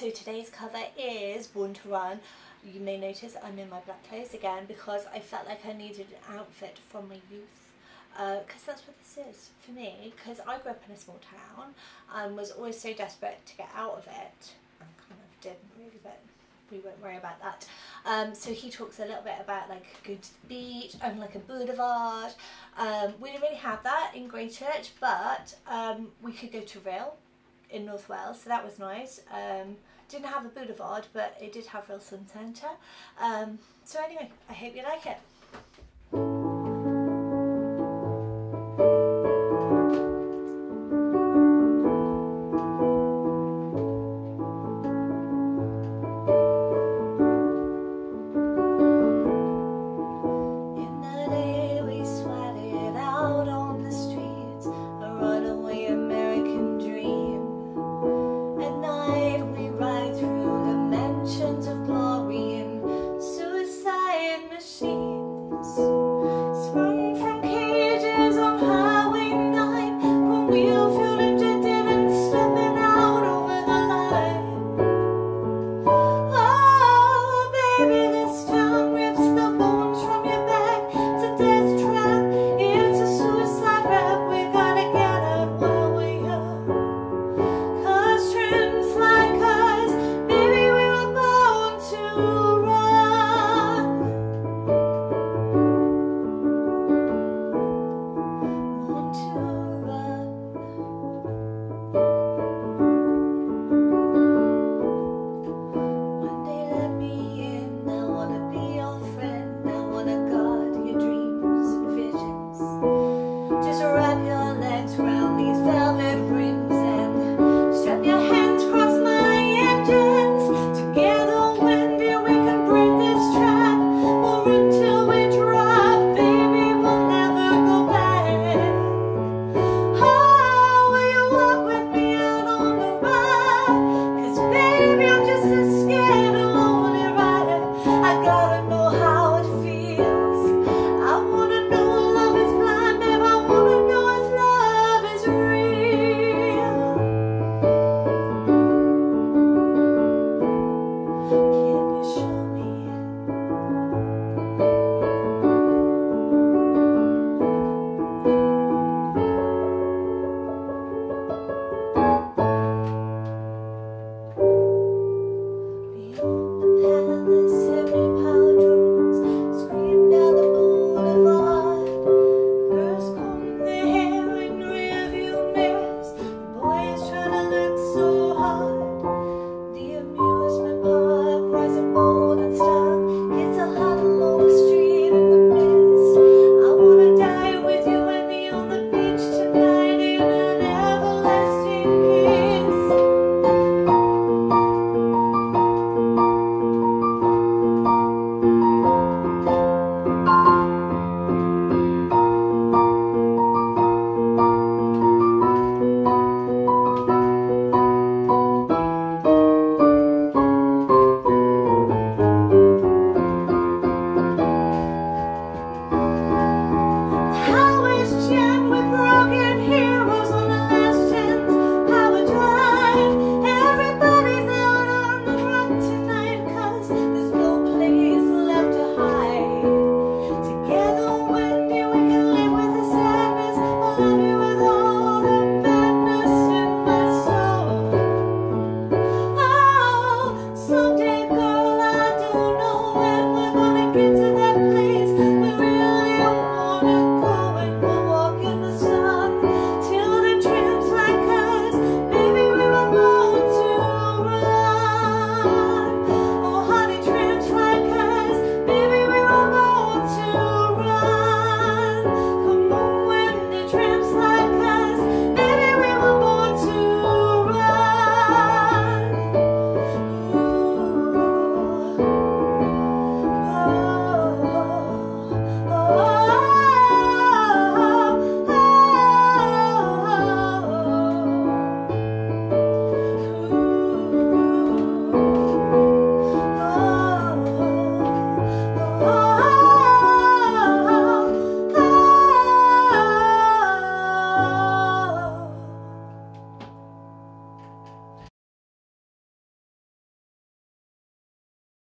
So today's cover is Born to Run. You may notice I'm in my black clothes again because I felt like I needed an outfit from my youth. Because uh, that's what this is for me because I grew up in a small town and was always so desperate to get out of it. I kind of didn't really but we won't worry about that. Um, so he talks a little bit about like going to the beach and like a boulevard. Um, we didn't really have that in Greychurch but um, we could go to Rhyl in North Wales, so that was nice. Um, didn't have a boulevard, but it did have Rhyl Sun Centre. Um, so anyway, I hope you like it. Just wrap your I know